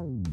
Bye.